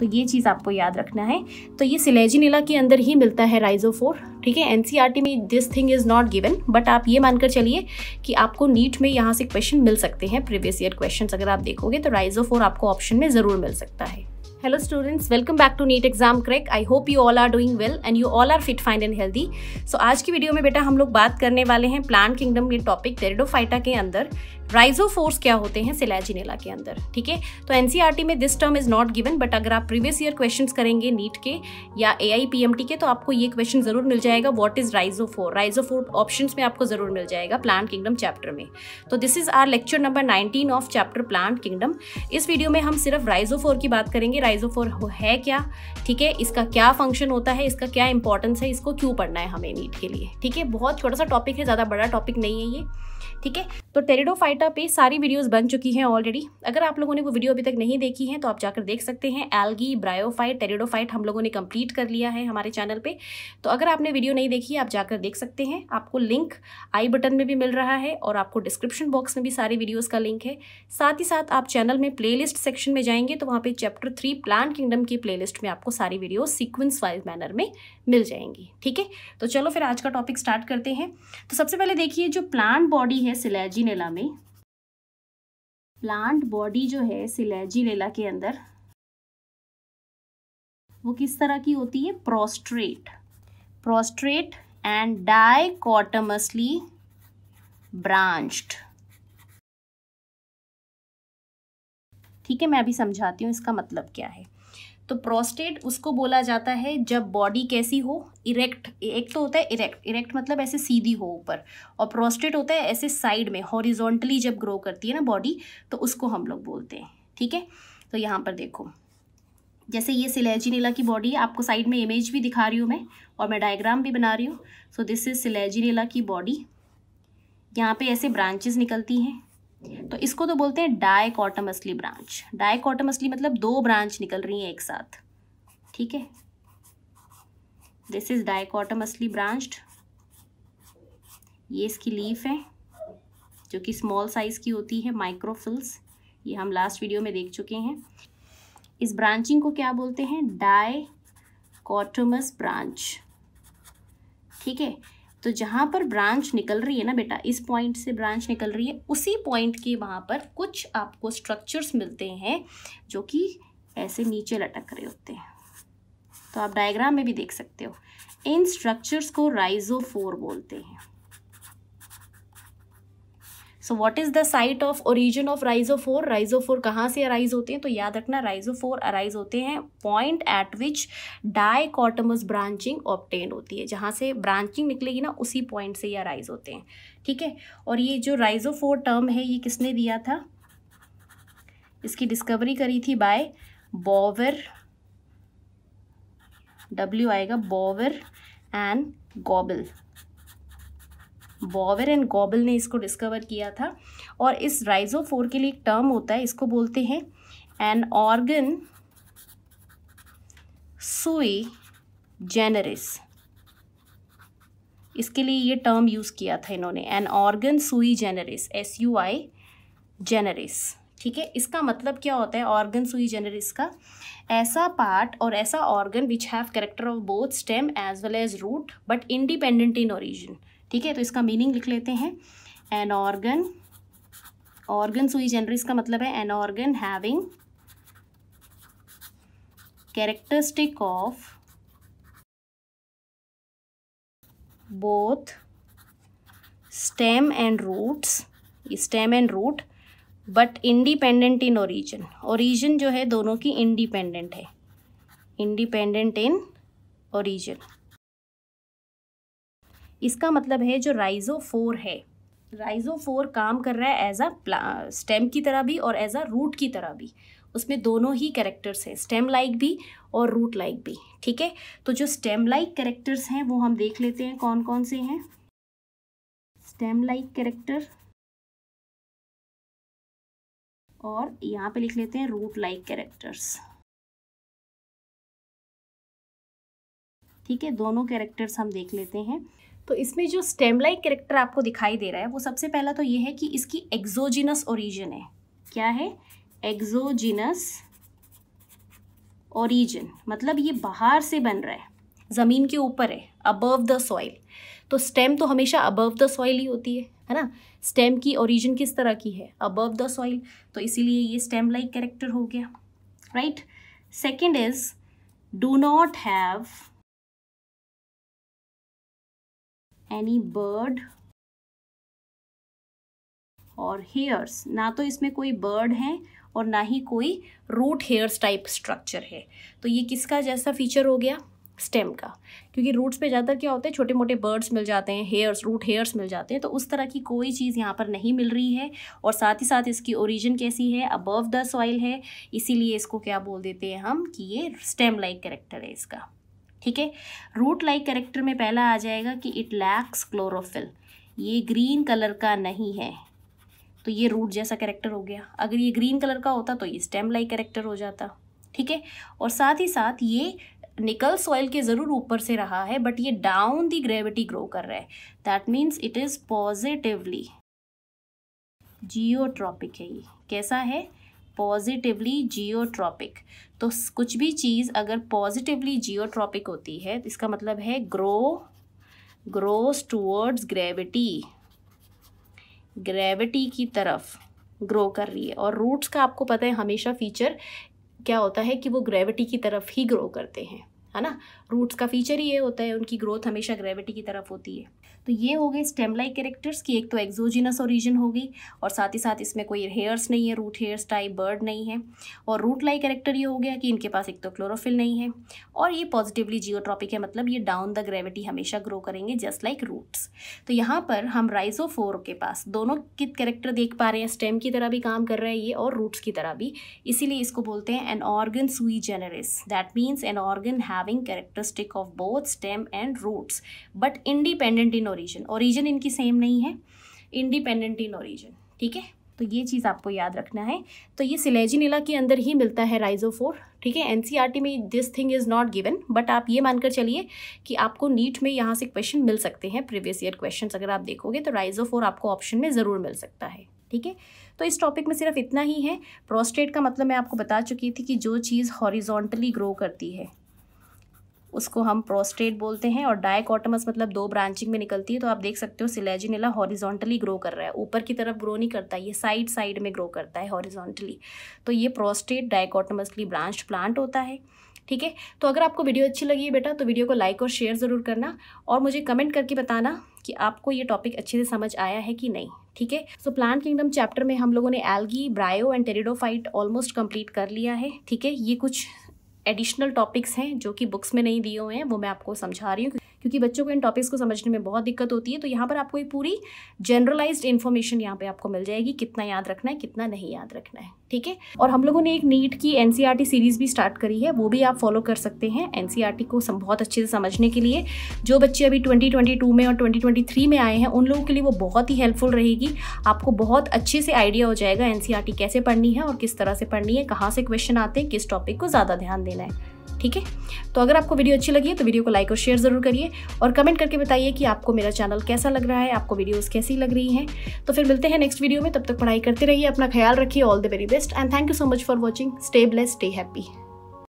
तो ये चीज़ आपको याद रखना है। तो ये सिलेजिनेला के अंदर ही मिलता है राइजोफोर ठीक है? एनसीईआरटी में this thing is not given but आप ये मानकर चलिए कि आपको नीट में यहाँ से क्वेश्चन मिल सकते हैं प्रीवियस ईयर क्वेश्चन अगर आप देखोगे तो राइजोफोर आपको ऑप्शन में ज़रूर मिल सकता है। Hello students, welcome back to NEET Exam Crack. I hope you all are doing well and you all are fit, fine and healthy. So आज की वीडियो में बेटा हम लोग बात करने वाले हैं प्लांट किंगडम के टॉपिक टेरिडोफाइटा के अंदर। राइजोफोर्स क्या होते हैं? सिलेजिनेला के अंदर, ठीक है? तो एनसीईआरटी में this term is not given but अगर आप प्रीवियस ईयर क्वेश्चंस करेंगे नीट के या ए आई के तो आपको ये क्वेश्चन ज़रूर मिल जाएगा what is rhizophore rhizophore option में आपको ज़रूर मिल जाएगा प्लांट किंगडम चैप्टर में। तो this is our lecture number nineteen of chapter plant kingdom इस वीडियो में हम सिर्फ़ राइजोफोर की बात करेंगे। राइजोफोर है क्या? ठीक है? इसका क्या फ़ंक्शन होता है? इसका क्या इंपॉर्टेंस है? इसको क्यों पढ़ना है हमें नीट के लिए? ठीक है? बहुत छोटा सा टॉपिक है, ज़्यादा बड़ा टॉपिक नहीं है ये। ठीक है? तो टेरिडोफाइटा पे सारी वीडियोस बन चुकी हैं ऑलरेडी अगर आप लोगों ने वो वीडियो अभी तक नहीं देखी है तो आप जाकर देख सकते हैं। एल्गी ब्रायोफाइट टेरिडोफाइट हम लोगों ने कंप्लीट कर लिया है हमारे चैनल पे। तो अगर आपने वीडियो नहीं देखी है, आप जाकर देख सकते हैं। आपको लिंक आई बटन में भी मिल रहा है और आपको डिस्क्रिप्शन बॉक्स में भी सारी वीडियोज़ का लिंक है। साथ ही साथ आप चैनल में प्ले सेक्शन में जाएँगे तो वहाँ पर चैप्टर थ्री प्लान किंगडम की प्ले में आपको सारी वीडियो सिक्वेंस वाइज मैनर में मिल जाएँगी। ठीक है? तो चलो फिर आज का टॉपिक स्टार्ट करते हैं। तो सबसे पहले देखिए, जो प्लांट बॉडी है सिलेजिनेला में। प्लांट बॉडी जो है सिलेजिनेला के अंदर, वो किस तरह की होती है? Prostrate. Prostrate and dichotomously branched. ठीक है, मैं अभी समझाती हूँ इसका मतलब क्या है। तो प्रोस्टेट उसको बोला जाता है जब बॉडी कैसी हो इरेक्ट एक तो होता है इरेक्ट इरेक्ट मतलब ऐसे सीधी हो ऊपर और प्रोस्टेट होता है ऐसे साइड में हॉरिजॉन्टली जब ग्रो करती है ना बॉडी तो उसको हम लोग बोलते हैं, ठीक है? तो यहाँ पर देखो, जैसे ये सिलेजिनीला की बॉडी है, आपको साइड में इमेज भी दिखा रही हूँ मैं और मैं डायग्राम भी बना रही हूँ। सो दिस इज़ सिलेजिनीला की बॉडी यहाँ पे ऐसे ब्रांचेस निकलती हैं। तो इसको तो बोलते हैं डायकॉटमसली ब्रांच डायकॉटमसली मतलब दो ब्रांच निकल रही हैं एक साथ. ठीक है? दिस इज़ डायकॉटमसली ब्रांच्ड ये इसकी लीफ है, जो कि स्मॉल साइज़ की होती है माइक्रोफिल्स ये हम लास्ट वीडियो में देख चुके हैं. इस ब्रांचिंग को क्या बोलते हैं? डायकॉटमस ब्रांच ठीक है? तो जहाँ पर ब्रांच निकल रही है ना बेटा, इस पॉइंट से ब्रांच निकल रही है, उसी पॉइंट के वहाँ पर कुछ आपको स्ट्रक्चर्स मिलते हैं जो कि ऐसे नीचे लटक रहे होते हैं। तो आप डायग्राम में भी देख सकते हो। इन स्ट्रक्चर्स को राइजोफोर बोलते हैं। So what is the site of origin of rhizophore rhizophore कहाँ से अराइज होते हैं? तो याद रखना राइजोफोर अराइज होते हैं point at which dichotomous branching obtain होती है। जहाँ से ब्रांचिंग निकलेगी ना, उसी पॉइंट से ये अराइज होते हैं। ठीक है? और ये जो राइजोफोर टर्म है, ये किसने दिया था? इसकी डिस्कवरी करी थी बाय बॉवर डब्ल्यू आएगा Bower and Goebel Bower and Goebel ने इसको डिस्कवर किया था। और इस राइजोफोर के लिए एक टर्म होता है, इसको बोलते हैं। एन ऑर्गन सुई जेनरिस इसके लिए ये टर्म यूज़ किया था इन्होंने। एन ऑर्गन सुई जेनरिस एस यू आई जेनरिस ठीक है? इसका मतलब क्या होता है ऑर्गन सुई जेनरिस का? ऐसा पार्ट और ऐसा organ which have character of both stem as well as root but independent in origin ठीक है तो इसका मीनिंग लिख लेते हैं। An organ organ sui generis का मतलब है an organ having characteristic of both stem and roots stem and root but independent in origin origin जो है, दोनों की इंडिपेंडेंट है। इंडिपेंडेंट इन ओरिजिन इसका मतलब है जो राइजोफोर है। राइजोफोर काम कर रहा है एज अ स्टेम की तरह भी और एज अ रूट की तरह भी। उसमें दोनों ही कैरेक्टर्स हैं स्टेम लाइक भी और रूट लाइक भी, ठीक है? तो जो स्टेम लाइक कैरेक्टर्स हैं, वो हम देख लेते हैं कौन कौन से हैं। स्टेम लाइक कैरेक्टर और यहाँ पे लिख लेते हैं रूट लाइक कैरेक्टर्स ठीक है? दोनों कैरेक्टर्स हम देख लेते हैं। तो इसमें जो स्टेम लाइक कैरेक्टर आपको दिखाई दे रहा है, वो सबसे पहला तो ये है कि इसकी एक्जोजिनस ओरिजिन है। क्या है? एक्जोजिनस ओरिजिन मतलब ये बाहर से बन रहा है, ज़मीन के ऊपर है अबव द सॉइल तो स्टेम तो हमेशा अबव द सॉइल ही होती है है ना? स्टेम की ओरिजिन किस तरह की है? अबव द सॉइल तो इसीलिए ये स्टेम लाइक कैरेक्टर हो गया right second is do not have any bud or hairs ना तो इसमें कोई बर्ड है और ना ही कोई रूट हेयर्स टाइप स्ट्रक्चर है। तो ये किसका जैसा फीचर हो गया? स्टेम का। क्योंकि रूट्स पे ज़्यादातर क्या होते हैं? छोटे मोटे बर्ड्स मिल जाते हैं हेयर्स रूट हेयर्स मिल जाते हैं। तो उस तरह की कोई चीज़ यहाँ पर नहीं मिल रही है और साथ ही साथ इसकी ओरिजिन कैसी है? अबव द सॉइल है। इसीलिए इसको क्या बोल देते हैं हम कि ये स्टेम लाइक करेक्टर है इसका। ठीक है? रूट लाइक करेक्टर में पहला आ जाएगा कि इट लैक्स क्लोरोफिल ये ग्रीन कलर का नहीं है। तो ये रूट जैसा करेक्टर हो गया। अगर ये ग्रीन कलर का होता तो ये स्टेम लाइक करेक्टर हो जाता। ठीक है? और साथ ही साथ ये निकल सॉइल के ज़रूर ऊपर से रहा है बट ये डाउन दी ग्रेविटी ग्रो कर रहा है। That means it is positively geotropic है ये। कैसा है? पॉजिटिवली जियोट्रॉपिक तो कुछ भी चीज़ अगर पॉजिटिवली जियोट्रॉपिक होती है तो इसका मतलब है grow grows towards gravity gravity की तरफ़ ग्रो कर रही है। और रूट्स का आपको पता है, हमेशा फीचर क्या होता है कि वो ग्रेविटी की तरफ़ ही ग्रो करते हैं। है ना? रूट्स का फीचर ही ये होता है, उनकी ग्रोथ हमेशा ग्रेविटी की तरफ़ होती है। तो ये हो गए स्टेम लाइक कैरेक्टर्स की, एक तो एक्जोजिनस ओरिजिन होगी और साथ ही साथ इसमें कोई हेयर्स नहीं है रूट हेयर्स टाइप बर्ड नहीं है। और रूट लाइक कैरेक्टर ये हो गया कि इनके पास एक तो क्लोरोफिल नहीं है और ये पॉजिटिवली जियोट्रॉपिक है मतलब ये डाउन द ग्रेविटी हमेशा ग्रो करेंगे जस्ट लाइक रूट्स तो यहाँ पर हम राइजोफोर के पास, दोनों के कैरेक्टर देख पा रहे हैं स्टेम की तरह भी काम कर रहे हैं ये और रूट्स की तरह भी। इसीलिए इसको बोलते हैं an organ sui generis that means an organ having characteristic of both stem and roots but independent in origin origin इनकी सेम नहीं है इंडिपेंडेंट इन ओरिजिन ठीक है? तो ये चीज़ आपको याद रखना है। तो ये सिलेजिनिला के अंदर ही मिलता है राइजोफोर ठीक है? एनसीईआरटी में this thing is not given but आप ये मानकर चलिए कि आपको नीट में यहाँ से क्वेश्चन मिल सकते हैं प्रीवियस ईयर क्वेश्चन अगर आप देखोगे तो राइजोफोर आपको ऑप्शन में ज़रूर मिल सकता है, ठीक है? तो इस टॉपिक में सिर्फ़ इतना ही है। प्रोस्टेट का मतलब मैं आपको बता चुकी थी कि जो चीज़ हॉरिजॉन्टली ग्रो करती है उसको हम प्रोस्टेट बोलते हैं और डायकॉटमस मतलब दो ब्रांचिंग में निकलती है तो आप देख सकते हो सिलेजिनेला हॉरिजॉन्टली ग्रो कर रहा है। ऊपर की तरफ़ ग्रो नहीं करता, ये साइड साइड में ग्रो करता है हॉरिजॉन्टली तो ये प्रोस्टेट डायकॉटमसली ब्रांच प्लांट होता है, ठीक है? तो अगर आपको वीडियो अच्छी लगी है बेटा तो वीडियो को लाइक और शेयर ज़रूर करना और मुझे कमेंट करके बताना कि आपको ये टॉपिक अच्छे से समझ आया है कि नहीं, ठीक है? सो प्लांट किंगडम चैप्टर में हम लोगों ने algae bryo and pteridophyte almost complete कर लिया है, ठीक है? ये कुछ एडिशनल टॉपिक्स हैं जो कि बुक्स में नहीं दिए हुए हैं, वो मैं आपको समझा रही हूँ क्योंकि बच्चों को इन टॉपिक्स को समझने में बहुत दिक्कत होती है तो यहाँ पर आपको एक पूरी जनरलाइज्ड इन्फॉर्मेशन यहाँ पे आपको मिल जाएगी, कितना याद रखना है, कितना नहीं याद रखना है, ठीक है? और हम लोगों ने एक नीट की एन सीरीज़ भी स्टार्ट करी है, वो भी आप फॉलो कर सकते हैं एन को बहुत अच्छे से समझने के लिए। जो बच्चे अभी ट्वेंटी में और ट्वेंटी में आए हैं, उन लोगों के लिए वो बहुत ही हेल्पफुल रहेगी। आपको बहुत अच्छे से आइडिया हो जाएगा एन कैसे पढ़नी है और किस तरह से पढ़नी है, कहाँ से क्वेश्चन आते हैं, किस टॉपिक को ज़्यादा ध्यान देना है। ठीक है? तो अगर आपको वीडियो अच्छी लगी है तो वीडियो को लाइक और शेयर ज़रूर करिए और कमेंट करके बताइए कि आपको मेरा चैनल कैसा लग रहा है, आपको वीडियोज़ कैसी लग रही हैं। तो फिर मिलते हैं नेक्स्ट वीडियो में, तब तक पढ़ाई करते रहिए, अपना ख्याल रखिए all the very best and thank you so much for watching stay bless stay happy